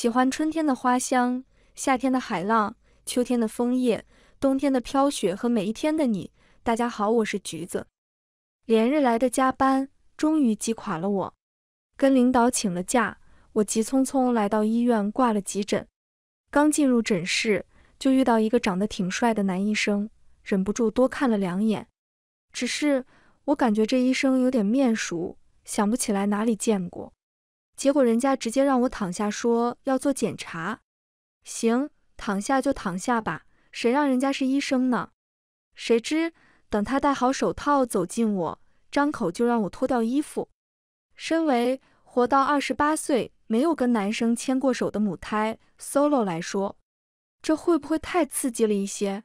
喜欢春天的花香，夏天的海浪，秋天的枫叶，冬天的飘雪和每一天的你。大家好，我是橘子。连日来的加班终于击垮了我，跟领导请了假，我急匆匆来到医院挂了急诊。刚进入诊室，就遇到一个长得挺帅的男医生，忍不住多看了两眼。只是我感觉这医生有点面熟，想不起来哪里见过。结果人家直接让我躺下，说要做检查。行，躺下就躺下吧，谁让人家是医生呢？谁知等他戴好手套走近我，张口就让我脱掉衣服。身为活到二十八岁没有跟男生牵过手的母胎 solo 来说，这会不会太刺激了一些？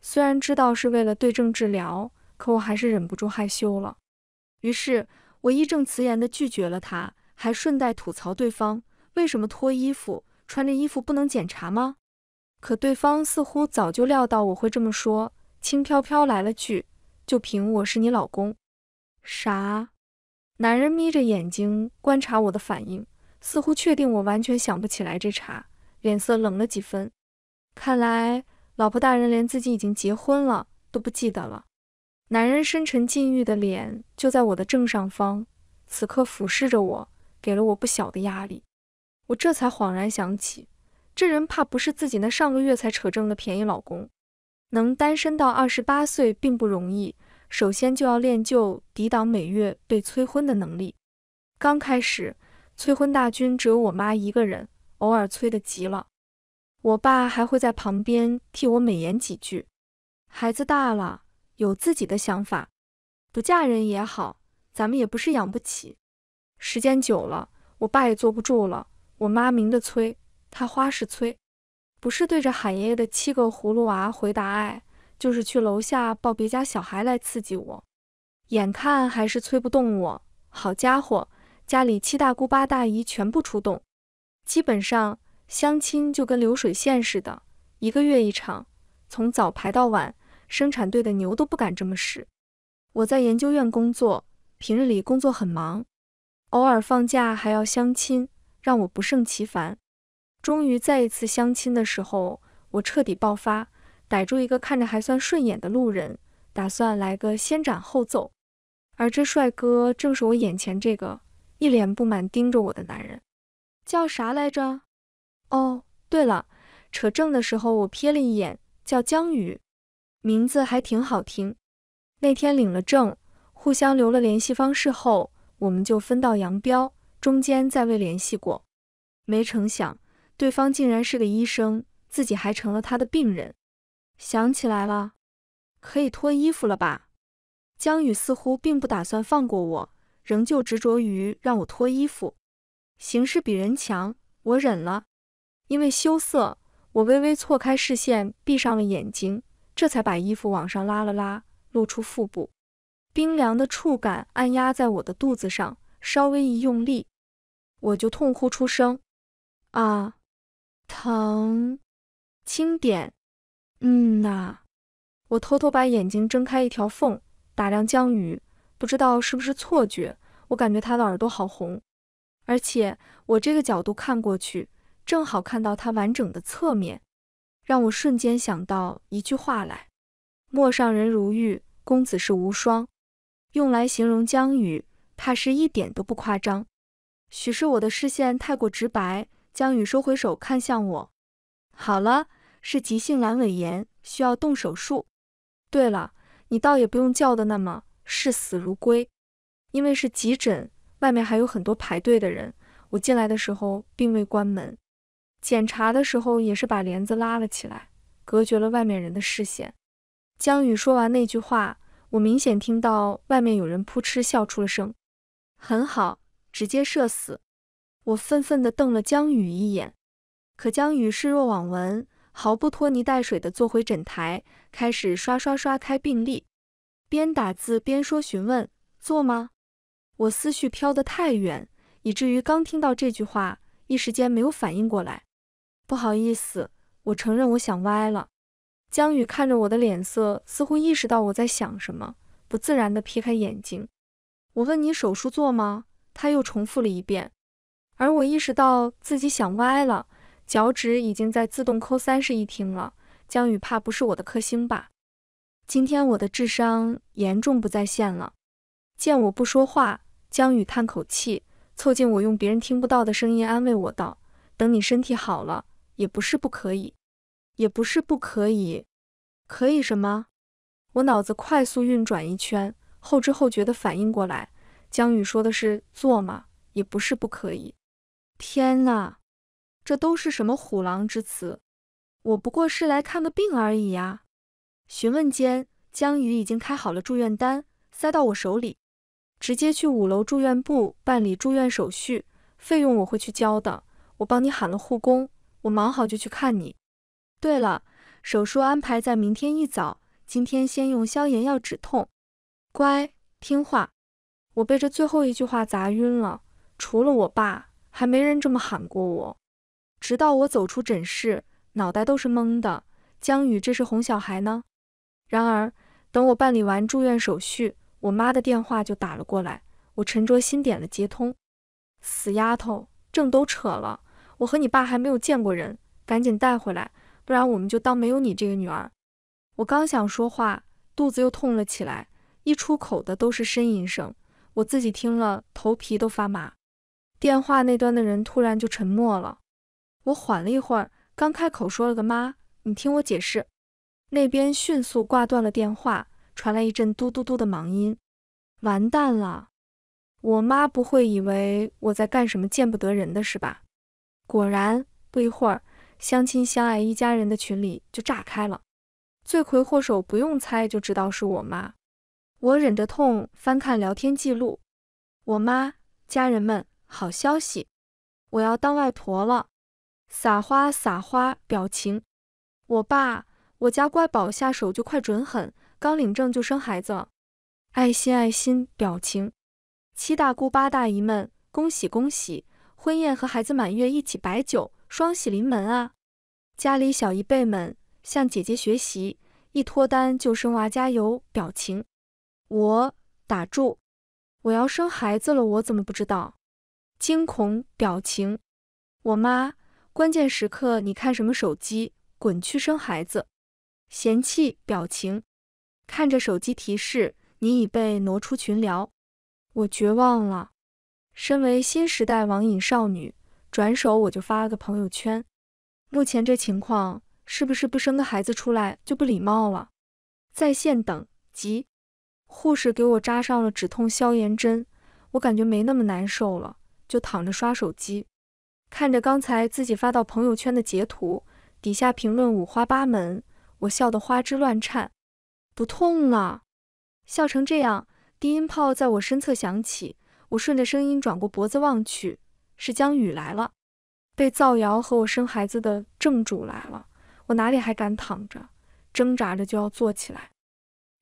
虽然知道是为了对症治疗。可我还是忍不住害羞了，于是我义正辞严地拒绝了他，还顺带吐槽对方为什么脱衣服，穿着衣服不能检查吗？可对方似乎早就料到我会这么说，轻飘飘来了句：“就凭我是你老公。”啥？男人眯着眼睛观察我的反应，似乎确定我完全想不起来这茬，脸色冷了几分。看来老婆大人连自己已经结婚了都不记得了。男人深沉禁欲的脸就在我的正上方，此刻俯视着我，给了我不小的压力。我这才恍然想起，这人怕不是自己那上个月才扯证的便宜老公。能单身到二十八岁并不容易，首先就要练就抵挡每月被催婚的能力。刚开始，催婚大军只有我妈一个人，偶尔催得急了，我爸还会在旁边替我美言几句。孩子大了。有自己的想法，不嫁人也好，咱们也不是养不起。时间久了，我爸也坐不住了。我妈明着催，他花式催，不是对着喊爷爷的七个葫芦娃回答爱，就是去楼下抱别家小孩来刺激我。眼看还是催不动我，好家伙，家里七大姑八大姨全部出动，基本上相亲就跟流水线似的，一个月一场，从早排到晚。生产队的牛都不敢这么使。我在研究院工作，平日里工作很忙，偶尔放假还要相亲，让我不胜其烦。终于在一次相亲的时候，我彻底爆发，逮住一个看着还算顺眼的路人，打算来个先斩后奏。而这帅哥正是我眼前这个一脸不满盯着我的男人，叫啥来着？哦，对了，扯证的时候我瞥了一眼，叫江宇。名字还挺好听。那天领了证，互相留了联系方式后，我们就分道扬镳，中间再未联系过。没成想，对方竟然是个医生，自己还成了他的病人。想起来了，可以脱衣服了吧？江宇似乎并不打算放过我，仍旧执着于让我脱衣服。形势比人强，我忍了。因为羞涩，我微微错开视线，闭上了眼睛。这才把衣服往上拉了拉，露出腹部，冰凉的触感按压在我的肚子上，稍微一用力，我就痛呼出声：“啊，疼！轻点。”嗯呐，我偷偷把眼睛睁开一条缝，打量江宇，不知道是不是错觉，我感觉他的耳朵好红，而且我这个角度看过去，正好看到他完整的侧面。让我瞬间想到一句话来：“陌上人如玉，公子是无双。”用来形容江宇，怕是一点都不夸张。许是我的视线太过直白，江宇收回手，看向我：“好了，是急性阑尾炎，需要动手术。对了，你倒也不用叫的那么视死如归，因为是急诊，外面还有很多排队的人。我进来的时候并未关门。”检查的时候也是把帘子拉了起来，隔绝了外面人的视线。江宇说完那句话，我明显听到外面有人扑哧笑出了声。很好，直接射死！我愤愤地瞪了江宇一眼，可江宇视若罔闻，毫不拖泥带水地坐回诊台，开始刷刷刷开病历，边打字边说询问做吗？我思绪飘得太远，以至于刚听到这句话，一时间没有反应过来。不好意思，我承认我想歪了。江宇看着我的脸色，似乎意识到我在想什么，不自然地撇开眼睛。我问你手术做吗？他又重复了一遍。而我意识到自己想歪了，脚趾已经在自动扣三室一厅了。江宇怕不是我的克星吧？今天我的智商严重不在线了。见我不说话，江宇叹口气，凑近我，用别人听不到的声音安慰我道：“等你身体好了，也不是不可以，也不是不可以，可以什么？”我脑子快速运转一圈，后知后觉的反应过来，江宇说的是做吗？也不是不可以。天呐，这都是什么虎狼之词？我不过是来看个病而已呀。询问间，江宇已经开好了住院单，塞到我手里，直接去五楼住院部办理住院手续，费用我会去交的。我帮你喊了护工，我忙好就去看你。对了，手术安排在明天一早。今天先用消炎药止痛，乖，听话。我被这最后一句话砸晕了，除了我爸，还没人这么喊过我。直到我走出诊室，脑袋都是懵的。江宇这是哄小孩呢？然而，等我办理完住院手续，我妈的电话就打了过来。我沉着心点了接通。死丫头，证都扯了，我和你爸还没有见过人，赶紧带回来，不然我们就当没有你这个女儿。我刚想说话，肚子又痛了起来，一出口的都是呻吟声，我自己听了头皮都发麻。电话那端的人突然就沉默了，我缓了一会儿，刚开口说了个妈，你听我解释。那边迅速挂断了电话，传来一阵嘟嘟嘟的忙音。完蛋了，我妈不会以为我在干什么见不得人的事吧？果然，不一会儿，相亲相爱一家人的群里就炸开了。罪魁祸首不用猜就知道是我妈。我忍着痛翻看聊天记录，我妈，家人们，好消息，我要当外婆了，撒花撒花表情。我爸，我家乖宝下手就快准狠，刚领证就生孩子，爱心爱心表情。七大姑八大姨们，恭喜恭喜，婚宴和孩子满月一起摆酒，双喜临门啊！家里小姨辈们。向姐姐学习，一脱单就生娃，加油！表情，我打住，我要生孩子了，我怎么不知道？惊恐表情，我妈，关键时刻你看什么手机？滚去生孩子！嫌弃表情，看着手机提示，你已被挪出群聊，我绝望了。身为新时代网瘾少女，转手我就发了个朋友圈，目前这情况。是不是不生个孩子出来就不礼貌了？在线等急，护士给我扎上了止痛消炎针，我感觉没那么难受了，就躺着刷手机，看着刚才自己发到朋友圈的截图，底下评论五花八门，我笑得花枝乱颤。不痛了，笑成这样，低音炮在我身侧响起，我顺着声音转过脖子望去，是江宇来了，被造谣和我生孩子的正主来了。我哪里还敢躺着，挣扎着就要坐起来。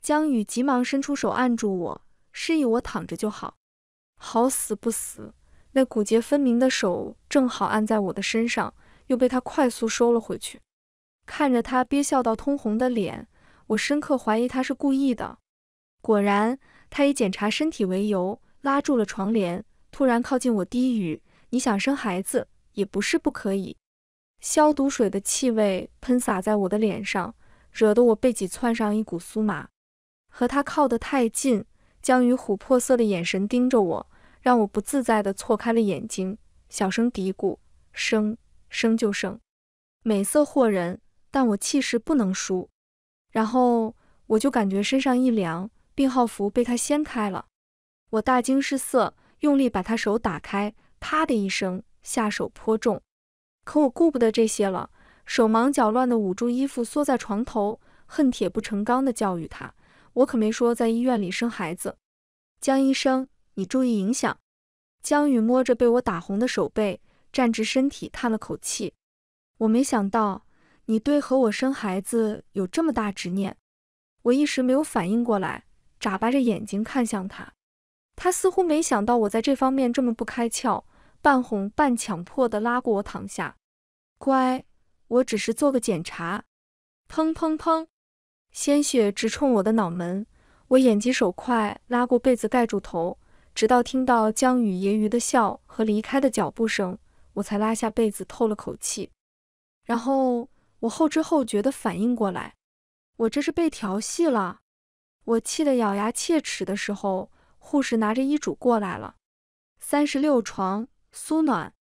江宇急忙伸出手按住我，示意我躺着就好。好死不死，那骨节分明的手正好按在我的身上，又被他快速收了回去。看着他憋笑到通红的脸，我深刻怀疑他是故意的。果然，他以检查身体为由拉住了床帘，突然靠近我低语：“你想生孩子，也不是不可以。”消毒水的气味喷洒在我的脸上，惹得我背脊窜上一股酥麻。和他靠得太近，江宇琥珀色的眼神盯着我，让我不自在地错开了眼睛，小声嘀咕：“生，生就生。”美色惑人，但我气势不能输。然后我就感觉身上一凉，病号服被他掀开了，我大惊失色，用力把他手打开，啪的一声，下手颇重。可我顾不得这些了，手忙脚乱地捂住衣服，缩在床头，恨铁不成钢地教育他：“我可没说在医院里生孩子。”江医生，你注意影响。江宇摸着被我打红的手背，站直身体，叹了口气：“我没想到你对和我生孩子有这么大执念。”我一时没有反应过来，眨巴着眼睛看向他，他似乎没想到我在这方面这么不开窍。半哄半强迫地拉过我躺下，乖，我只是做个检查。砰砰砰，鲜血直冲我的脑门，我眼疾手快拉过被子盖住头，直到听到江宇揶揄的笑和离开的脚步声，我才拉下被子透了口气。然后我后知后觉地反应过来，我这是被调戏了。我气得咬牙切齿的时候，护士拿着医嘱过来了。三十六床，苏暖，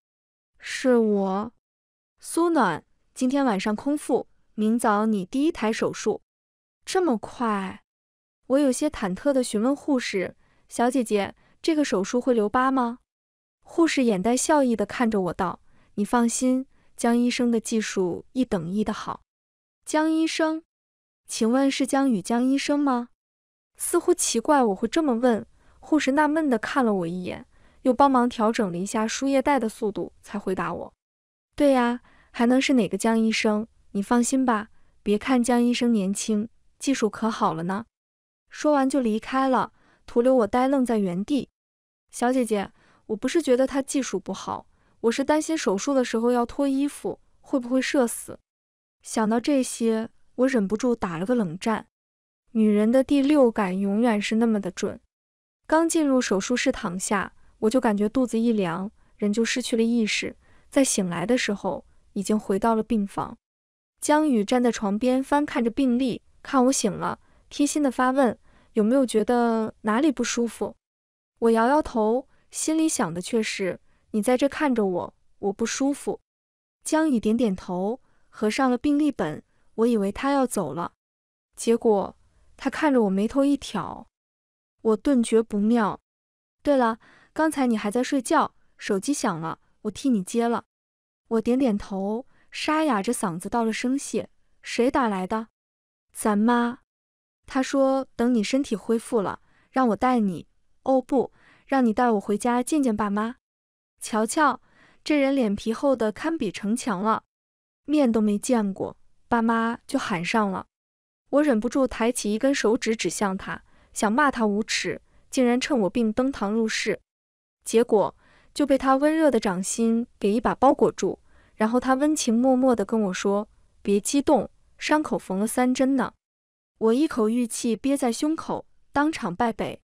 是我，苏暖。今天晚上空腹，明早你第一台手术。这么快？我有些忐忑地询问护士小姐姐：“这个手术会留疤吗？”护士眼带笑意地看着我道：“你放心，江医生的技术一等一的好。”江医生，请问是江宇江医生吗？似乎奇怪我会这么问，护士纳闷地看了我一眼，又帮忙调整了一下输液带的速度，才回答我：“对呀。”还能是哪个江医生？你放心吧，别看江医生年轻，技术可好了呢。说完就离开了，徒留我呆愣在原地。小姐姐，我不是觉得他技术不好，我是担心手术的时候要脱衣服，会不会射死。想到这些，我忍不住打了个冷战。女人的第六感永远是那么的准。刚进入手术室躺下，我就感觉肚子一凉，人就失去了意识。在醒来的时候。已经回到了病房，江宇站在床边翻看着病历，看我醒了，贴心的发问：“有没有觉得哪里不舒服？”我摇摇头，心里想的却是：“你在这看着我，我不舒服。”江宇点点头，合上了病历本。我以为他要走了，结果他看着我，眉头一挑，我顿觉不妙。对了，刚才你还在睡觉，手机响了，我替你接了。我点点头，沙哑着嗓子道了声谢。谁打来的？咱妈。她说等你身体恢复了，让我带你。哦不，让你带我回家见见爸妈。瞧瞧，这人脸皮厚的堪比城墙了，面都没见过，爸妈就喊上了。我忍不住抬起一根手指指向他，想骂他无耻，竟然趁我病登堂入室。结果。就被他温热的掌心给一把包裹住，然后他温情脉脉地跟我说：“别激动，伤口缝了三针呢。”我一口玉气憋在胸口，当场败北。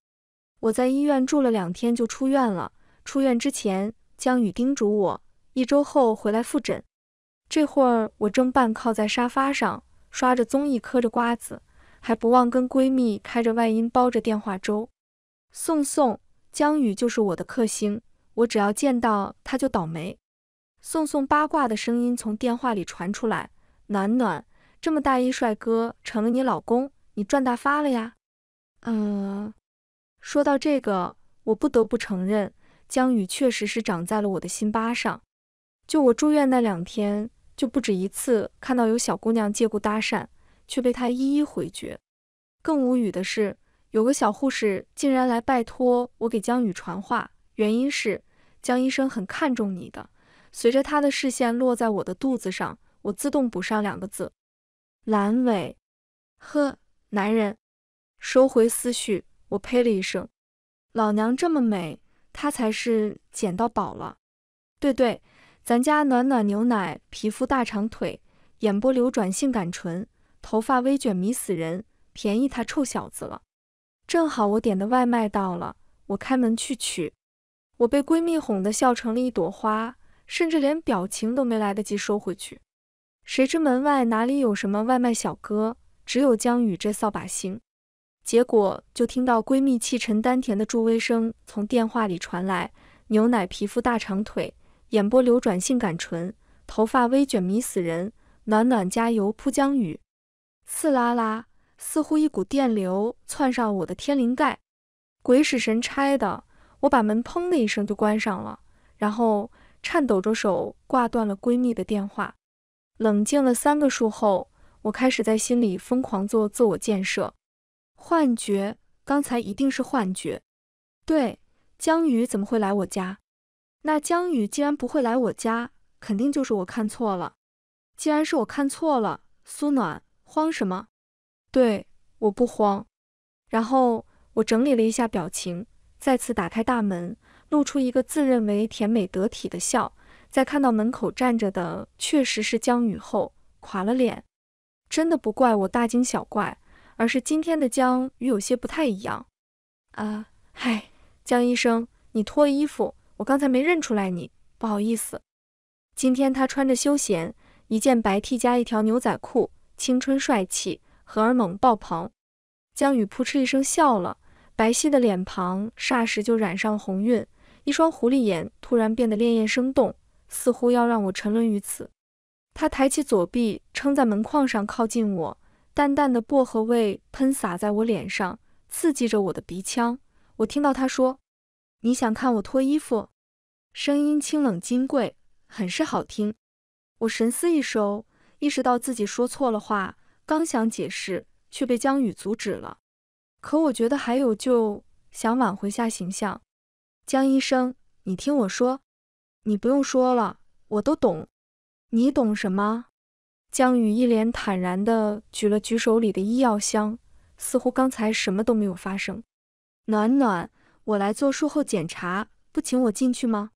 我在医院住了两天就出院了。出院之前，江宇叮嘱我一周后回来复诊。这会儿我正半靠在沙发上刷着综艺，嗑着瓜子，还不忘跟闺蜜开着外音煲着电话粥。宋宋，江宇就是我的克星。我只要见到他就倒霉。宋宋八卦的声音从电话里传出来：“暖暖，这么大一帅哥成了你老公，你赚大发了呀？”嗯，说到这个，我不得不承认，江宇确实是长在了我的心巴上。就我住院那两天，就不止一次看到有小姑娘借故搭讪，却被他一一回绝。更无语的是，有个小护士竟然来拜托我给江宇传话，原因是。江医生很看重你的，随着他的视线落在我的肚子上，我自动补上两个字：阑尾。呵，男人，收回思绪，我呸了一声。老娘这么美，他才是捡到宝了。对对，咱家暖暖牛奶，皮肤大长腿，眼波流转性感唇，头发微卷迷死人，便宜他臭小子了。正好我点的外卖到了，我开门去取。我被闺蜜哄得笑成了一朵花，甚至连表情都没来得及收回去。谁知门外哪里有什么外卖小哥，只有江宇这扫把星。结果就听到闺蜜气沉丹田的助威声从电话里传来：“牛奶皮肤大长腿，眼波流转性感唇，头发微卷迷死人，暖暖加油扑江宇。”刺啦啦，似乎一股电流窜上我的天灵盖，鬼使神差的。我把门砰的一声就关上了，然后颤抖着手挂断了闺蜜的电话。冷静了三个数后，我开始在心里疯狂做自我建设。幻觉，刚才一定是幻觉。对，江宇怎么会来我家？那江宇既然不会来我家，肯定就是我看错了。既然是我看错了，苏暖慌什么？对，我不慌。然后我整理了一下表情。再次打开大门，露出一个自认为甜美得体的笑，在看到门口站着的确实是江雨后，垮了脸。真的不怪我大惊小怪，而是今天的江雨有些不太一样。啊，嗨，江医生，你脱衣服，我刚才没认出来你，不好意思。今天他穿着休闲，一件白 T 加一条牛仔裤，青春帅气，荷尔蒙爆棚。江宇扑哧一声笑了，白皙的脸庞霎时就染上红晕，一双狐狸眼突然变得潋滟生动，似乎要让我沉沦于此。他抬起左臂撑在门框上，靠近我，淡淡的薄荷味喷洒在我脸上，刺激着我的鼻腔。我听到他说：“你想看我脱衣服？”声音清冷金贵。很是好听，我神思一收，意识到自己说错了话，刚想解释，却被江宇阻止了。可我觉得还有救，想挽回下形象。江医生，你听我说，你不用说了，我都懂。你懂什么？江宇一脸坦然地举了举手里的医药箱，似乎刚才什么都没有发生。暖暖，我来做术后检查，不请我进去吗？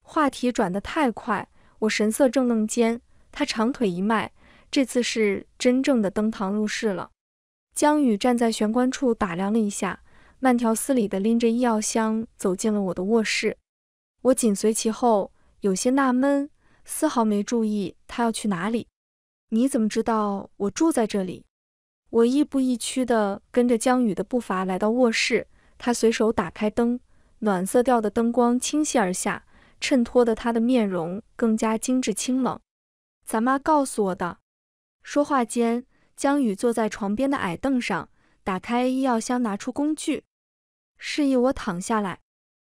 话题转得太快，我神色正愣间，他长腿一迈，这次是真正的登堂入室了。江宇站在玄关处打量了一下，慢条斯理地拎着医药箱走进了我的卧室，我紧随其后，有些纳闷，丝毫没注意他要去哪里。你怎么知道我住在这里？我亦步亦趋地跟着江宇的步伐来到卧室，他随手打开灯，暖色调的灯光倾泻而下。衬托的他的面容更加精致清冷。咱妈告诉我的。说话间，江宇坐在床边的矮凳上，打开医药箱，拿出工具，示意我躺下来。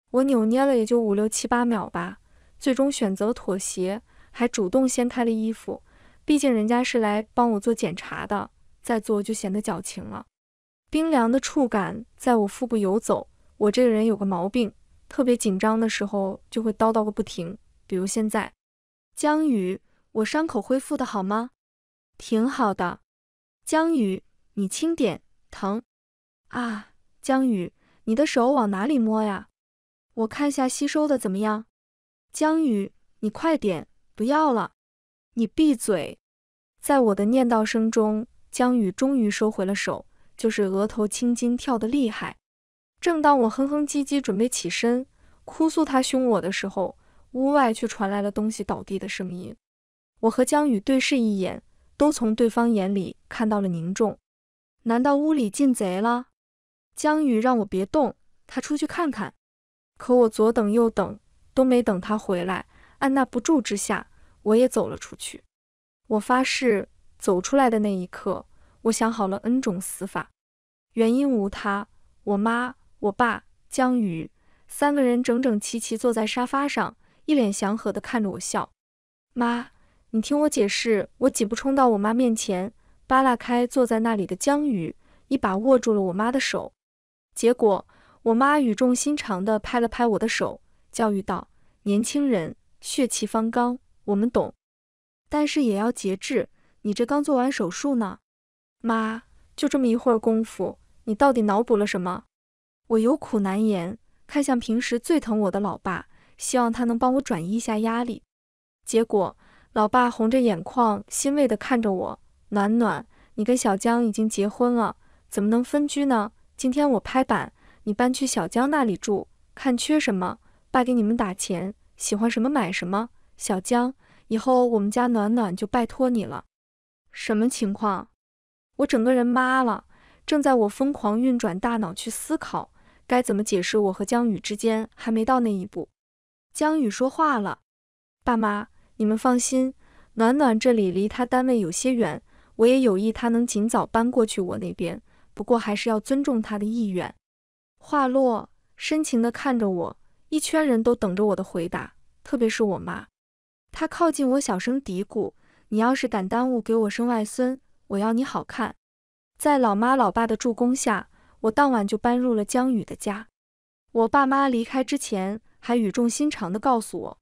我扭捏了也就五六七八秒吧，最终选择妥协，还主动掀开了衣服。毕竟人家是来帮我做检查的，再做就显得矫情了。冰凉的触感在我腹部游走。我这个人有个毛病。特别紧张的时候就会叨叨个不停，比如现在。江宇，我伤口恢复的好吗？挺好的。江宇，你轻点，疼。啊，江宇，你的手往哪里摸呀？我看下吸收的怎么样。江宇，你快点，不要了。你闭嘴。在我的念叨声中，江宇终于收回了手，就是额头青筋跳得厉害。正当我哼哼唧唧准备起身哭诉他凶我的时候，屋外却传来了东西倒地的声音。我和江宇对视一眼，都从对方眼里看到了凝重。难道屋里进贼了？江宇让我别动，他出去看看。可我左等右等，都没等他回来。按捺不住之下，我也走了出去。我发誓，走出来的那一刻，我想好了 N 种死法。原因无他，我妈。我爸江宇三个人整整齐齐坐在沙发上，一脸祥和地看着我笑。妈，你听我解释。我几步冲到我妈面前，扒拉开坐在那里的江宇，一把握住了我妈的手。结果我妈语重心长地拍了拍我的手，教育道：“年轻人血气方刚，我们懂，但是也要节制。你这刚做完手术呢。”妈，就这么一会儿功夫，你到底脑补了什么？我有苦难言，看向平时最疼我的老爸，希望他能帮我转移一下压力。结果，老爸红着眼眶，欣慰地看着我：“暖暖，你跟小江已经结婚了，怎么能分居呢？今天我拍板，你搬去小江那里住，看缺什么，爸给你们打钱，喜欢什么买什么。小江，以后我们家暖暖就拜托你了。”什么情况？我整个人麻了。正在我疯狂运转大脑去思考。该怎么解释？我和江宇之间还没到那一步。江宇说话了：“爸妈，你们放心，暖暖这里离他单位有些远，我也有意他能尽早搬过去我那边，不过还是要尊重他的意愿。”话落，深情地看着我，一圈人都等着我的回答，特别是我妈。她靠近我，小声嘀咕：“你要是敢耽误给我生外孙，我要你好看。”在老妈老爸的助攻下。我当晚就搬入了江宇的家。我爸妈离开之前，还语重心长地告诉我，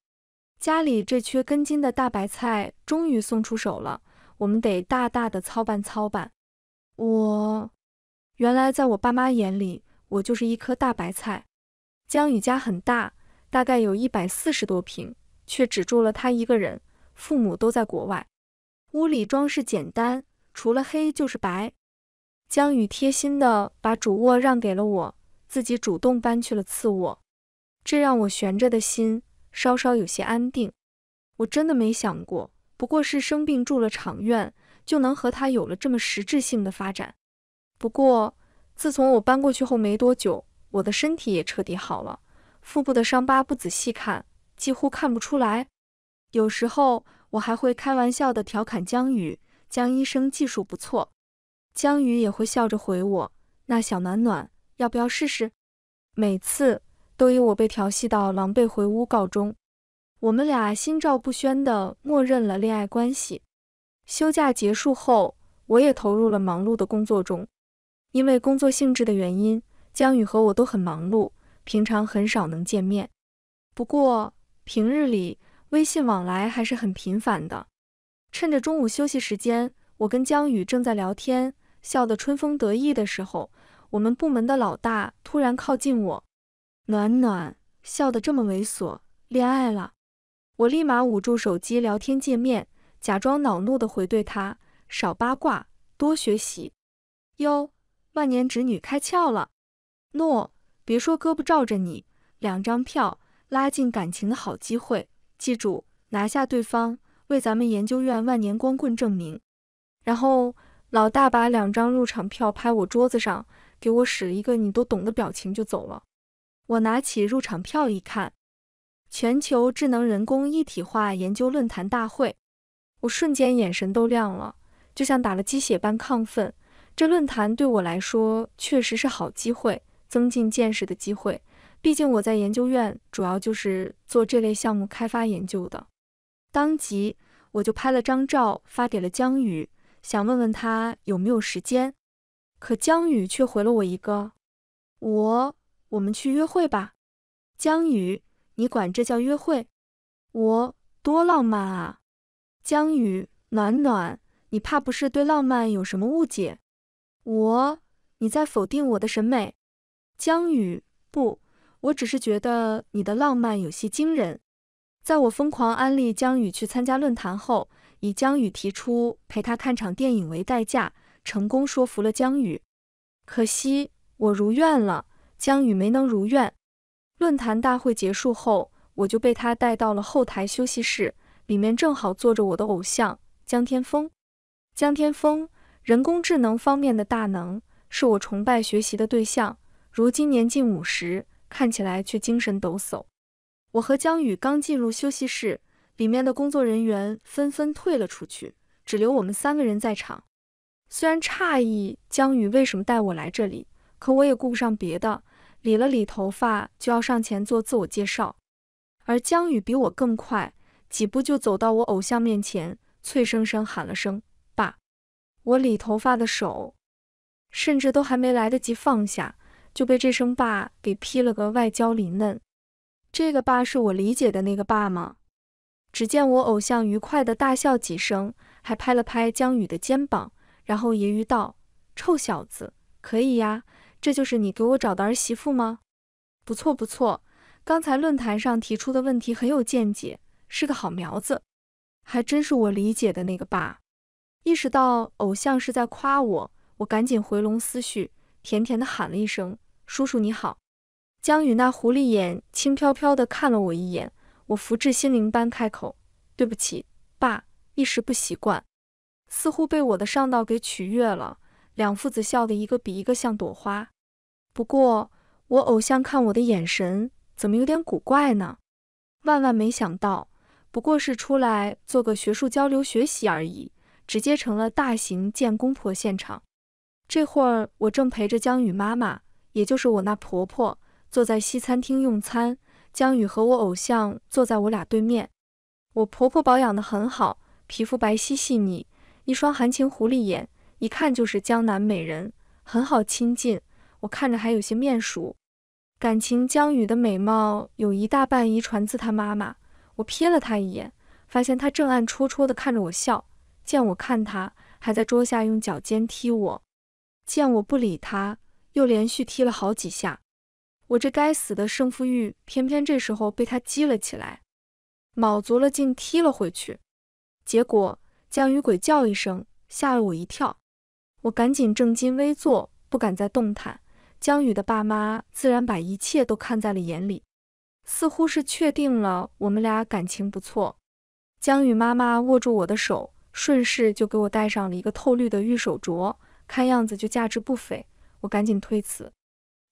家里这缺根筋的大白菜终于送出手了，我们得大大的操办操办。我原来在我爸妈眼里，我就是一颗大白菜。江宇家很大，大概有一百四十多平，却只住了他一个人，父母都在国外。屋里装饰简单，除了黑就是白。江宇贴心的把主卧让给了我，自己主动搬去了次卧，这让我悬着的心稍稍有些安定。我真的没想过，不过是生病住了场院，就能和他有了这么实质性的发展。不过，自从我搬过去后没多久，我的身体也彻底好了，腹部的伤疤不仔细看几乎看不出来。有时候我还会开玩笑的调侃江宇，江医生技术不错。江宇也会笑着回我：“那小暖暖，要不要试试？”每次都以我被调戏到狼狈回屋告终。我们俩心照不宣的默认了恋爱关系。休假结束后，我也投入了忙碌的工作中。因为工作性质的原因，江宇和我都很忙碌，平常很少能见面。不过平日里微信往来还是很频繁的。趁着中午休息时间，我跟江宇正在聊天。笑得春风得意的时候，我们部门的老大突然靠近我，暖暖笑得这么猥琐，恋爱了。我立马捂住手机聊天界面，假装恼怒的回怼他：少八卦，多学习。哟，万年侄女开窍了。诺，别说胳膊罩着你，两张票，拉近感情的好机会，记住拿下对方，为咱们研究院万年光棍证明。然后。老大把两张入场票拍我桌子上，给我使了一个你都懂的表情就走了。我拿起入场票一看，全球智能人工一体化研究论坛大会，我瞬间眼神都亮了，就像打了鸡血般亢奋。这论坛对我来说确实是好机会，增进见识的机会。毕竟我在研究院主要就是做这类项目开发研究的。当即我就拍了张照发给了江宇。想问问他有没有时间，可江宇却回了我一个：“我，我们去约会吧。”江宇，你管这叫约会？我多浪漫啊！江宇，暖暖，你怕不是对浪漫有什么误解？我，你在否定我的审美？江宇，不，我只是觉得你的浪漫有些惊人。在我疯狂安利江宇去参加论坛后。以江宇提出陪他看场电影为代价，成功说服了江宇。可惜我如愿了，江宇没能如愿。论坛大会结束后，我就被他带到了后台休息室，里面正好坐着我的偶像江天峰。江天峰，人工智能方面的大能，是我崇拜学习的对象。如今年近五十，看起来却精神抖擞。我和江宇刚进入休息室。里面的工作人员纷纷退了出去，只留我们三个人在场。虽然诧异江宇为什么带我来这里，可我也顾不上别的，理了理头发就要上前做自我介绍。而江宇比我更快，几步就走到我偶像面前，脆生生喊了声“爸”。我理头发的手，甚至都还没来得及放下，就被这声“爸”给劈了个外焦里嫩。这个“爸”是我理解的那个“爸”吗？只见我偶像愉快的大笑几声，还拍了拍江宇的肩膀，然后揶揄道：“臭小子，可以呀，这就是你给我找的儿媳妇吗？不错不错，刚才论坛上提出的问题很有见解，是个好苗子，还真是我理解的那个爸。”意识到偶像是在夸我，我赶紧回笼思绪，甜甜的喊了一声：“叔叔你好。”江宇那狐狸眼轻飘飘的看了我一眼。我福至心灵般开口：“对不起，爸，一时不习惯。”似乎被我的上道给取悦了，两父子笑得一个比一个像朵花。不过，我偶像看我的眼神怎么有点古怪呢？万万没想到，不过是出来做个学术交流学习而已，直接成了大型见公婆现场。这会儿，我正陪着江宇妈妈，也就是我那婆婆，坐在西餐厅用餐。江宇和我偶像坐在我俩对面，我婆婆保养得很好，皮肤白皙细腻，一双含情狐狸眼，一看就是江南美人，很好亲近。我看着还有些面熟，感情江宇的美貌有一大半遗传自他妈妈。我瞥了他一眼，发现他正暗戳戳地看着我笑，见我看他，还在桌下用脚尖踢我，见我不理他，又连续踢了好几下。我这该死的胜负欲，偏偏这时候被他激了起来，卯足了劲踢了回去。结果江雨鬼叫一声，吓了我一跳。我赶紧正襟危坐，不敢再动弹。江宇的爸妈自然把一切都看在了眼里，似乎是确定了我们俩感情不错。江宇妈妈握住我的手，顺势就给我戴上了一个透绿的玉手镯，看样子就价值不菲。我赶紧推辞：“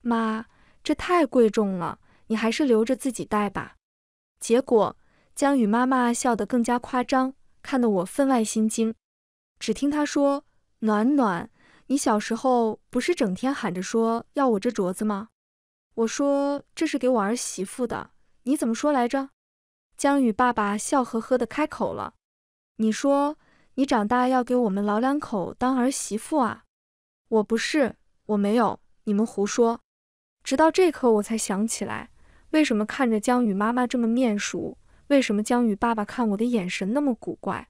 妈，这太贵重了，你还是留着自己戴吧。”结果江宇妈妈笑得更加夸张，看得我分外心惊。只听她说：“暖暖。”你小时候不是整天喊着说要我这镯子吗？我说这是给我儿媳妇的，你怎么说来着？江宇爸爸笑呵呵的开口了：“你说你长大要给我们老两口当儿媳妇啊？”我不是，我没有，你们胡说。直到这刻我才想起来，为什么看着江宇妈妈这么面熟，为什么江宇爸爸看我的眼神那么古怪？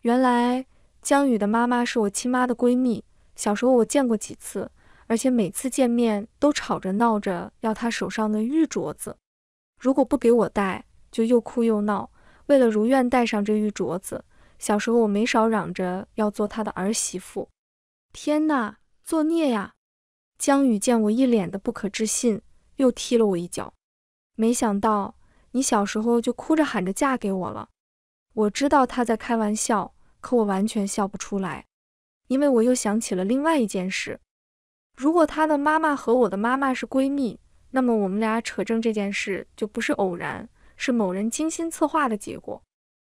原来江宇的妈妈是我亲妈的闺蜜。小时候我见过几次，而且每次见面都吵着闹着要她手上的玉镯子，如果不给我戴，就又哭又闹。为了如愿戴上这玉镯子，小时候我没少嚷着要做她的儿媳妇。天哪，作孽呀！江宇见我一脸的不可置信，又踢了我一脚。没想到你小时候就哭着喊着嫁给我了。我知道他在开玩笑，可我完全笑不出来。因为我又想起了另外一件事，如果他的妈妈和我的妈妈是闺蜜，那么我们俩扯证这件事就不是偶然，是某人精心策划的结果。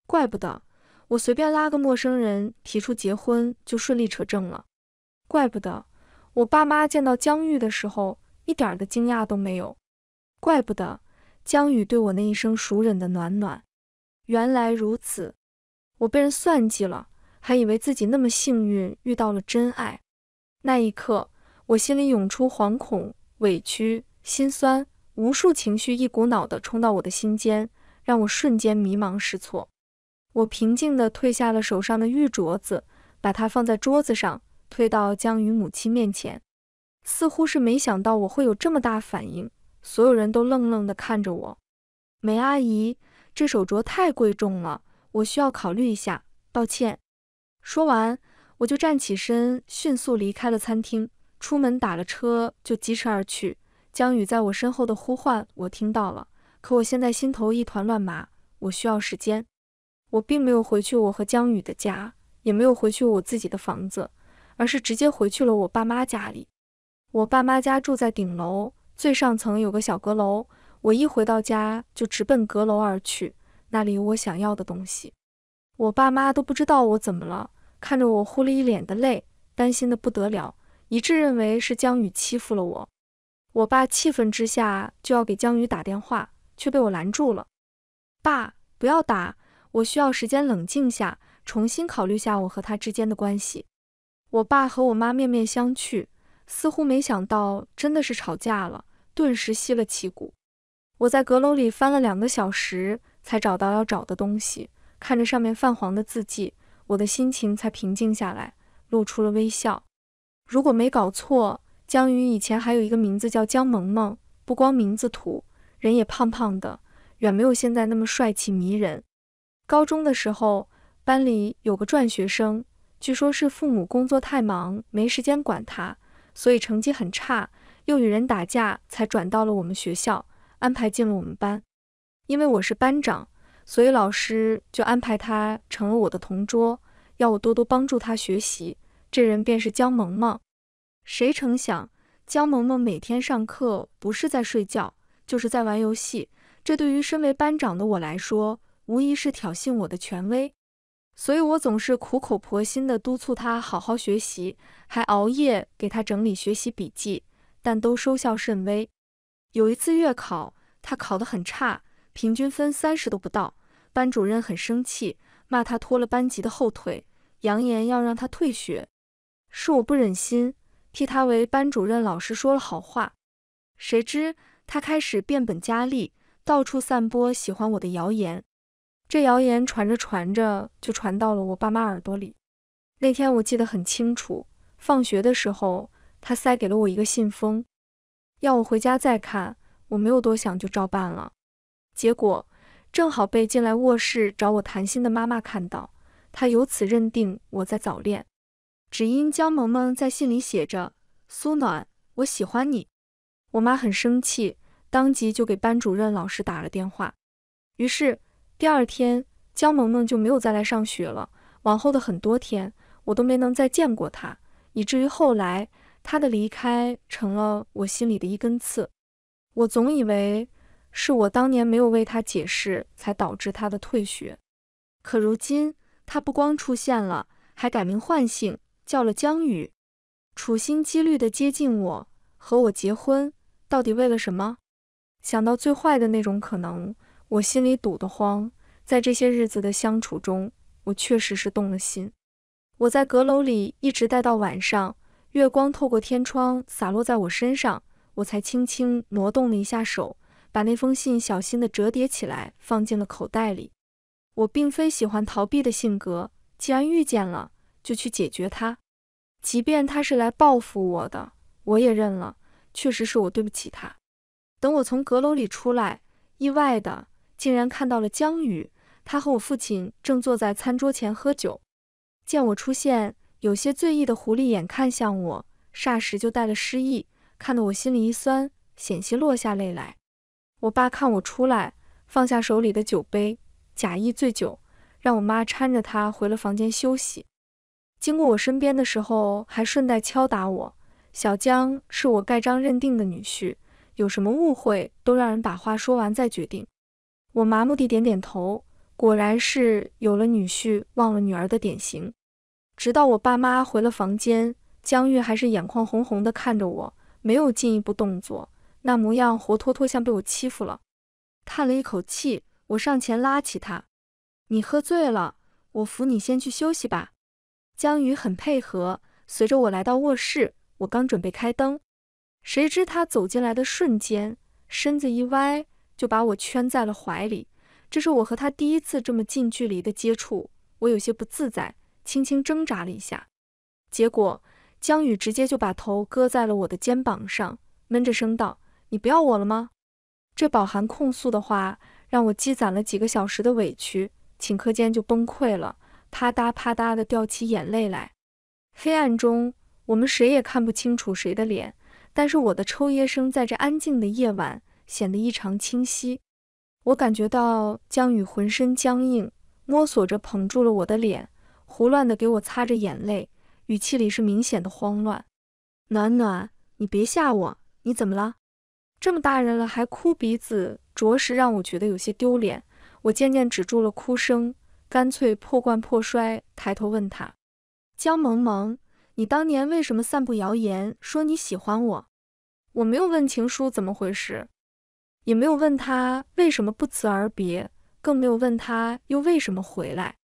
怪不得我随便拉个陌生人提出结婚就顺利扯证了，怪不得我爸妈见到江玉的时候一点的惊讶都没有，怪不得江宇对我那一声熟稔的暖暖。原来如此，我被人算计了。还以为自己那么幸运遇到了真爱，那一刻，我心里涌出惶恐、委屈、心酸，无数情绪一股脑的冲到我的心间，让我瞬间迷茫失措。我平静地褪下了手上的玉镯子，把它放在桌子上，推到江宇母亲面前，似乎是没想到我会有这么大反应，所有人都愣愣地看着我。梅阿姨，这手镯太贵重了，我需要考虑一下，抱歉。说完，我就站起身，迅速离开了餐厅。出门打了车，就疾驰而去。江宇在我身后的呼唤，我听到了。可我现在心头一团乱麻，我需要时间。我并没有回去我和江宇的家，也没有回去我自己的房子，而是直接回去了我爸妈家里。我爸妈家住在顶楼最上层，有个小阁楼。我一回到家，就直奔阁楼而去，那里有我想要的东西。我爸妈都不知道我怎么了，看着我呼了一脸的泪，担心的不得了，一致认为是江宇欺负了我。我爸气愤之下就要给江宇打电话，却被我拦住了。爸，不要打，我需要时间冷静下，重新考虑下我和他之间的关系。我爸和我妈面面相觑，似乎没想到真的是吵架了，顿时吸了旗鼓。我在阁楼里翻了两个小时，才找到要找的东西。看着上面泛黄的字迹，我的心情才平静下来，露出了微笑。如果没搞错，江宇以前还有一个名字叫江萌萌，不光名字土，人也胖胖的，远没有现在那么帅气迷人。高中的时候，班里有个转学生，据说是父母工作太忙，没时间管他，所以成绩很差，又与人打架，才转到了我们学校，安排进了我们班。因为我是班长。所以老师就安排他成了我的同桌，要我多多帮助他学习。这人便是江萌萌。谁成想，江萌萌每天上课不是在睡觉，就是在玩游戏。这对于身为班长的我来说，无疑是挑衅我的权威。所以我总是苦口婆心地督促他好好学习，还熬夜给他整理学习笔记，但都收效甚微。有一次月考，他考得很差，平均分三十都不到。班主任很生气，骂他拖了班级的后腿，扬言要让他退学。是我不忍心，替他为班主任老师说了好话。谁知他开始变本加厉，到处散播喜欢我的谣言。这谣言传着传着，就传到了我爸妈耳朵里。那天我记得很清楚，放学的时候，他塞给了我一个信封，要我回家再看。我没有多想，就照办了。结果。正好被进来卧室找我谈心的妈妈看到，她由此认定我在早恋，只因江萌萌在信里写着：“苏暖，我喜欢你。”我妈很生气，当即就给班主任老师打了电话。于是第二天，江萌萌就没有再来上学了。往后的很多天，我都没能再见过她，以至于后来她的离开成了我心里的一根刺。我总以为是我当年没有为他解释，才导致他的退学。可如今，他不光出现了，还改名换姓，叫了江宇，处心积虑地接近我，和我结婚，到底为了什么？想到最坏的那种可能，我心里堵得慌。在这些日子的相处中，我确实是动了心。我在阁楼里一直待到晚上，月光透过天窗洒落在我身上，我才轻轻挪动了一下手，把那封信小心地折叠起来，放进了口袋里。我并非喜欢逃避的性格，既然遇见了，就去解决它，即便他是来报复我的，我也认了。确实是我对不起他。等我从阁楼里出来，意外的竟然看到了江宇。他和我父亲正坐在餐桌前喝酒，见我出现，有些醉意的狐狸眼看向我，霎时就带了失意，看得我心里一酸，险些落下泪来。我爸看我出来，放下手里的酒杯，假意醉酒，让我妈搀着他回了房间休息。经过我身边的时候，还顺带敲打我：“小江是我盖章认定的女婿，有什么误会都让人把话说完再决定。”我麻木地点点头。果然是有了女婿忘了女儿的典型。直到我爸妈回了房间，江玉还是眼眶红红的看着我，没有进一步动作，那模样活脱脱像被我欺负了。叹了一口气，我上前拉起他：“你喝醉了，我扶你先去休息吧。”江宇很配合，随着我来到卧室。我刚准备开灯，谁知他走进来的瞬间，身子一歪，就把我圈在了怀里。这是我和他第一次这么近距离的接触，我有些不自在，轻轻挣扎了一下，结果江宇直接就把头搁在了我的肩膀上，闷着声道：“你不要我了吗？”这饱含控诉的话让我积攒了几个小时的委屈，顷刻间就崩溃了，啪嗒啪嗒的掉起眼泪来。黑暗中，我们谁也看不清楚谁的脸，但是我的抽噎声在这安静的夜晚显得异常清晰。我感觉到江宇浑身僵硬，摸索着捧住了我的脸，胡乱的给我擦着眼泪，语气里是明显的慌乱。暖暖，你别吓我，你怎么了？这么大人了还哭鼻子，着实让我觉得有些丢脸。我渐渐止住了哭声，干脆破罐破摔，抬头问他：江萌萌，你当年为什么散布谣言说你喜欢我？我没有问情书怎么回事。也没有问他为什么不辞而别，更没有问他又为什么回来。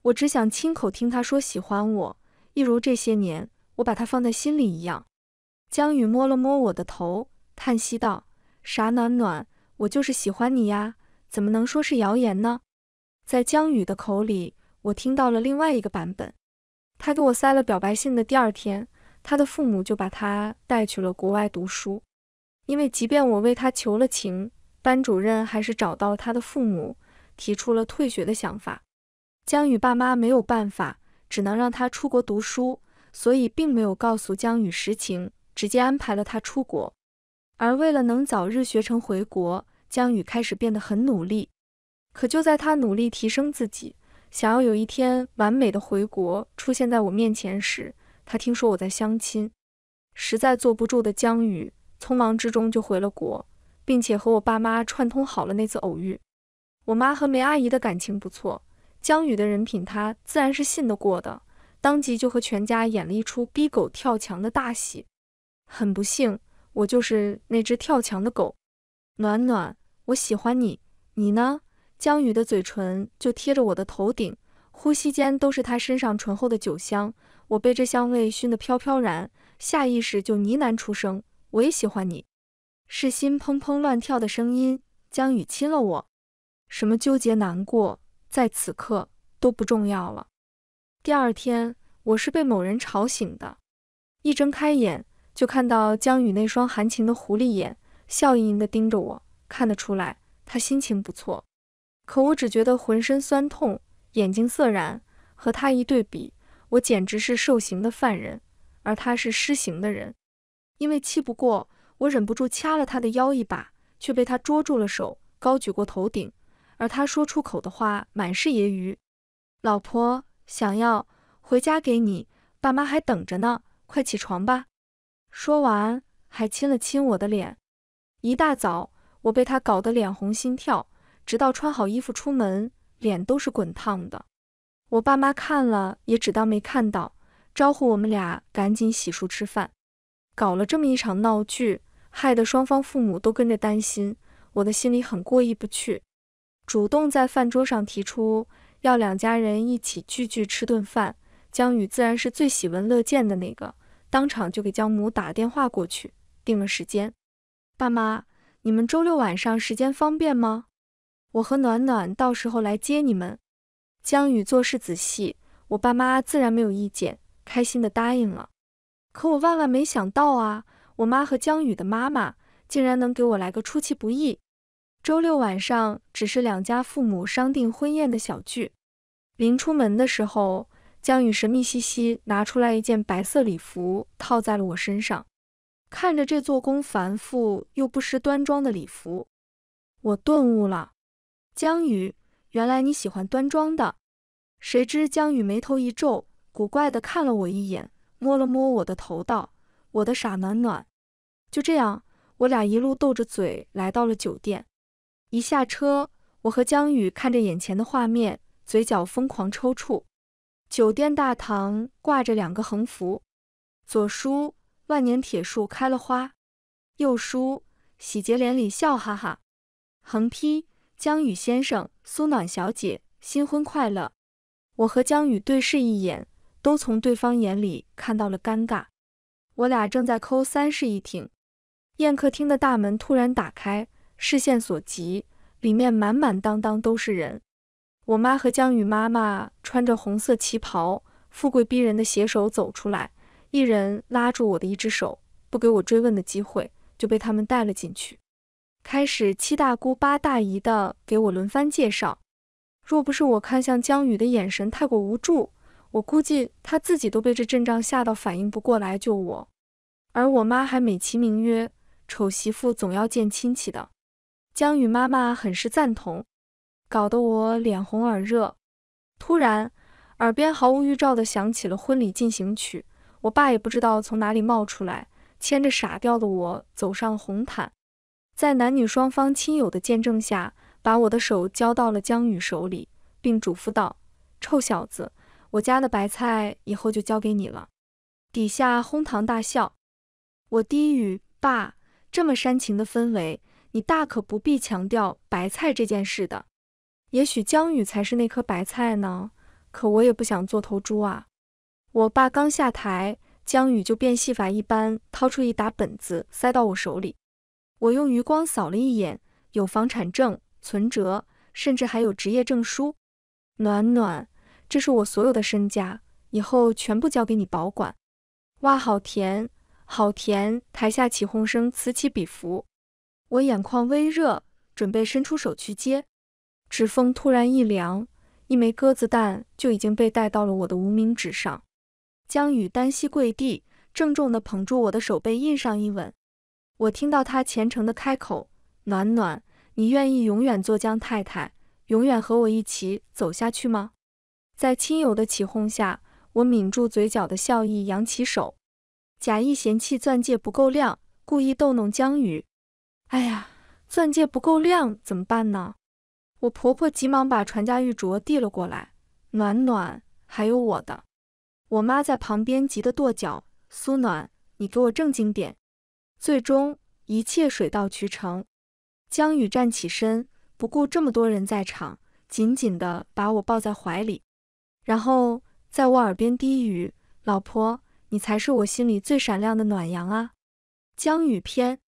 我只想亲口听他说喜欢我，一如这些年我把他放在心里一样。江宇摸了摸我的头，叹息道：“傻暖暖，我就是喜欢你呀，怎么能说是谣言呢？”在江雨的口里，我听到了另外一个版本。他给我塞了表白信的第二天，他的父母就把他带去了国外读书。因为即便我为他求了情，班主任还是找到了他的父母，提出了退学的想法。江宇爸妈没有办法，只能让他出国读书，所以并没有告诉江宇实情，直接安排了他出国。而为了能早日学成回国，江宇开始变得很努力。可就在他努力提升自己，想要有一天完美的回国出现在我面前时，他听说我在相亲，实在坐不住的江宇。匆忙之中就回了国，并且和我爸妈串通好了那次偶遇。我妈和梅阿姨的感情不错，江宇的人品她自然是信得过的，当即就和全家演了一出逼狗跳墙的大戏。很不幸，我就是那只跳墙的狗。暖暖，我喜欢你，你呢？江宇的嘴唇就贴着我的头顶，呼吸间都是他身上醇厚的酒香，我被这香味熏得飘飘然，下意识就呢喃出声。我也喜欢你，是心砰砰乱跳的声音。江宇亲了我，什么纠结难过，在此刻都不重要了。第二天，我是被某人吵醒的，一睁开眼就看到江雨那双含情的狐狸眼，笑盈盈地盯着我。看得出来，他心情不错。可我只觉得浑身酸痛，眼睛涩然。和他一对比，我简直是受刑的犯人，而他是施刑的人。因为气不过，我忍不住掐了他的腰一把，却被他捉住了手，高举过头顶，而他说出口的话满是揶揄：“老婆，想要回家给你，爸妈还等着呢，快起床吧。”说完还亲了亲我的脸。一大早，我被他搞得脸红心跳，直到穿好衣服出门，脸都是滚烫的。我爸妈看了也只当没看到，招呼我们俩赶紧洗漱吃饭。搞了这么一场闹剧，害得双方父母都跟着担心，我的心里很过意不去，主动在饭桌上提出要两家人一起聚聚吃顿饭。江宇自然是最喜闻乐见的那个，当场就给江母打电话过去，定了时间。爸妈，你们周六晚上时间方便吗？我和暖暖到时候来接你们。江宇做事仔细，我爸妈自然没有意见，开心的答应了。可我万万没想到啊！我妈和江宇的妈妈竟然能给我来个出其不意。周六晚上只是两家父母商定婚宴的小聚。临出门的时候，江宇神秘兮兮拿出来一件白色礼服，套在了我身上。看着这做工繁复又不失端庄的礼服，我顿悟了。江宇，原来你喜欢端庄的。谁知江宇眉头一皱，古怪的看了我一眼。摸了摸我的头，道：“我的傻暖暖。”就这样，我俩一路斗着嘴来到了酒店。一下车，我和江宇看着眼前的画面，嘴角疯狂抽搐。酒店大堂挂着两个横幅，左书“万年铁树开了花”，右书“喜结连理笑哈哈”。横批：江宇先生、苏暖小姐新婚快乐。我和江宇对视一眼。都从对方眼里看到了尴尬。我俩正在抠三室一厅，宴客厅的大门突然打开，视线所及，里面满满当当都是人。我妈和江宇妈妈穿着红色旗袍，富贵逼人的携手走出来，一人拉住我的一只手，不给我追问的机会，就被他们带了进去，开始七大姑八大姨的给我轮番介绍。若不是我看向江宇的眼神太过无助。我估计他自己都被这阵仗吓到，反应不过来救我。而我妈还美其名曰丑媳妇总要见亲戚的，江宇妈妈很是赞同，搞得我脸红耳热。突然，耳边毫无预兆地响起了婚礼进行曲，我爸也不知道从哪里冒出来，牵着傻掉的我走上红毯，在男女双方亲友的见证下，把我的手交到了江宇手里，并嘱咐道：“臭小子。”我家的白菜以后就交给你了，底下哄堂大笑。我低语：“爸，这么煽情的氛围，你大可不必强调白菜这件事的。也许江宇才是那颗白菜呢，可我也不想做头猪啊。”我爸刚下台，江宇就变戏法一般掏出一沓本子塞到我手里。我用余光扫了一眼，有房产证、存折，甚至还有职业证书。暖暖。这是我所有的身家，以后全部交给你保管。哇，好甜，好甜！台下起哄声此起彼伏，我眼眶微热，准备伸出手去接，指缝突然一凉，一枚鸽子蛋就已经被带到了我的无名指上。江宇单膝跪地，郑重地捧住我的手背，印上一吻。我听到他虔诚的开口：“暖暖，你愿意永远做江太太，永远和我一起走下去吗？”在亲友的起哄下，我抿住嘴角的笑意，扬起手，假意嫌弃钻戒不够亮，故意逗弄江宇。哎呀，钻戒不够亮怎么办呢？我婆婆急忙把传家玉镯递了过来。暖暖，还有我的。我妈在旁边急得跺脚。苏暖，你给我正经点。最终一切水到渠成，江宇站起身，不顾这么多人在场，紧紧地把我抱在怀里。然后在我耳边低语：“老婆，你才是我心里最闪亮的暖阳啊。”江雨篇。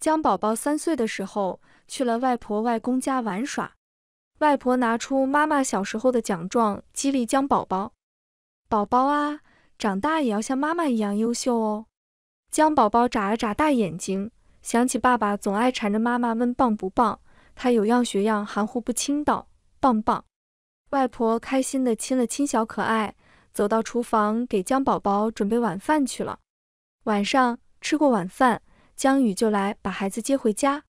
江宝宝三岁的时候去了外婆外公家玩耍，外婆拿出妈妈小时候的奖状，激励江宝宝：“宝宝啊，长大也要像妈妈一样优秀哦。”江宝宝眨了眨大眼睛，想起爸爸总爱缠着妈妈问棒不棒，他有样学样，含糊不清道：“棒棒。”外婆开心地亲了亲小可爱，走到厨房给江宝宝准备晚饭去了。晚上吃过晚饭，江宇就来把孩子接回家。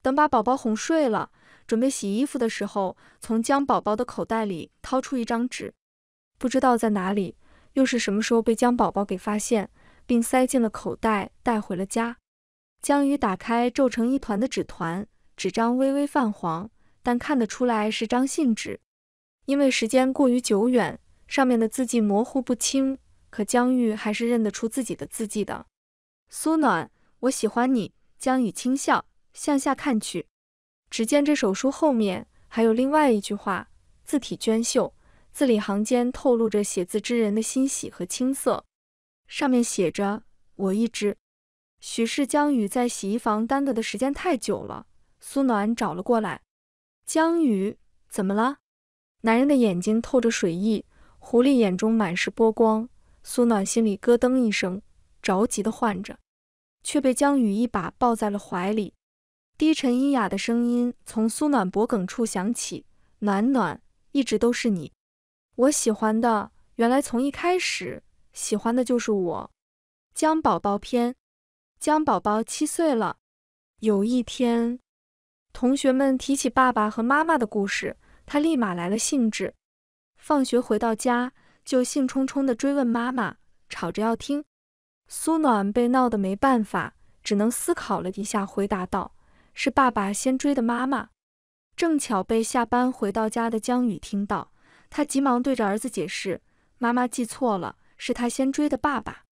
等把宝宝哄睡了，准备洗衣服的时候，从江宝宝的口袋里掏出一张纸，不知道在哪里，又是什么时候被江宝宝给发现，并塞进了口袋，带回了家。江宇打开皱成一团的纸团，纸张微微泛黄，但看得出来是张信纸。因为时间过于久远，上面的字迹模糊不清，可江玉还是认得出自己的字迹的。苏暖，我喜欢你。江宇轻笑，向下看去，只见这手书后面还有另外一句话，字体娟秀，字里行间透露着写字之人的欣喜和青涩。上面写着：“我一直。”许是江宇在洗衣房耽搁的时间太久了，苏暖找了过来。江宇，怎么了？男人的眼睛透着水意，狐狸眼中满是波光。苏暖心里咯噔一声，着急的唤着，却被江宇一把抱在了怀里。低沉阴哑的声音从苏暖脖颈处响起：“暖暖，一直都是你，我喜欢的。原来从一开始喜欢的就是我。”江宝宝篇。江宝宝七岁了。有一天，同学们提起爸爸和妈妈的故事，他立马来了兴致。放学回到家，就兴冲冲地追问妈妈，吵着要听。苏暖被闹得没办法，只能思考了一下，回答道：“是爸爸先追的妈妈。”正巧被下班回到家的江宇听到，他急忙对着儿子解释：“妈妈记错了，是他先追的爸爸。”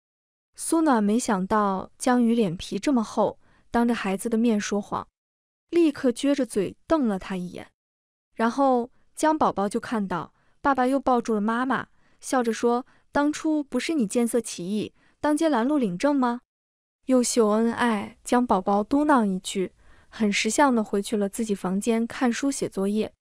苏暖没想到江宇脸皮这么厚，当着孩子的面说谎，立刻撅着嘴瞪了他一眼。然后江宝宝就看到爸爸又抱住了妈妈，笑着说：“当初不是你见色起意，当街拦路领证吗？”又秀恩爱。江宝宝嘟囔一句，很识相的回去了自己房间看书写作业。